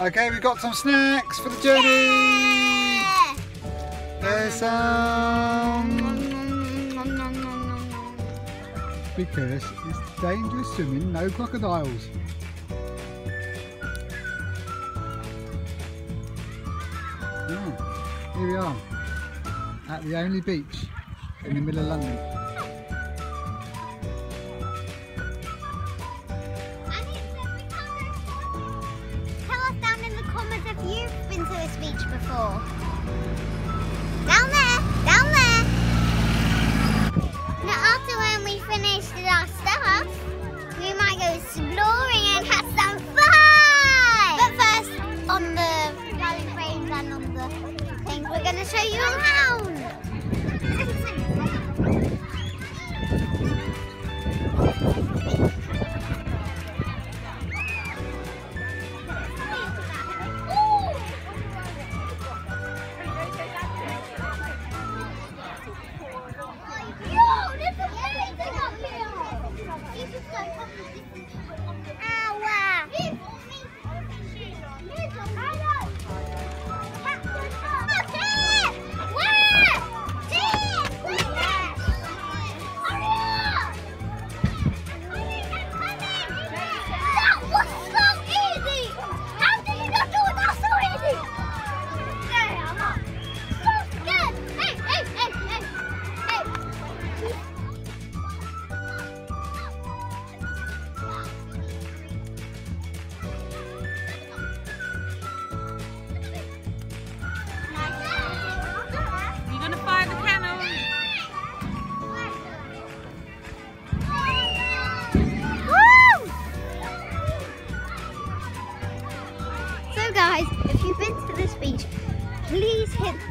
Okay, we've got some snacks for the journey. Yeah. There's some. Because it's dangerous swimming, no crocodiles. Yeah, here we are at the only beach in the middle of London. Beach before. Down there, down there. Now after when we finished our stuff, we might go exploring and have some fun. But first, on the rally and on the things, we're going to show you here. Ow. That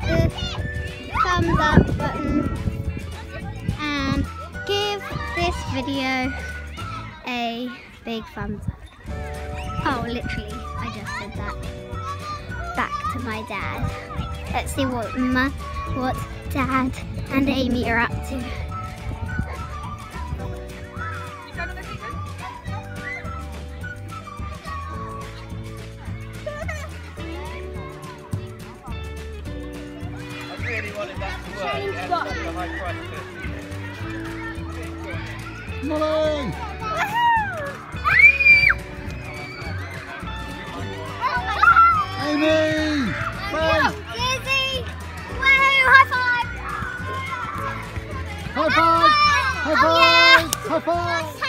hit the thumbs up button and give this video a big thumbs up. Oh, literally, I just said that. Back to my dad. Let's see what ma what dad and Amy are up to. Really wanted that to work. A high! Amy! Wave! Dizzy! High five! High five! High Oh, five! High five! First time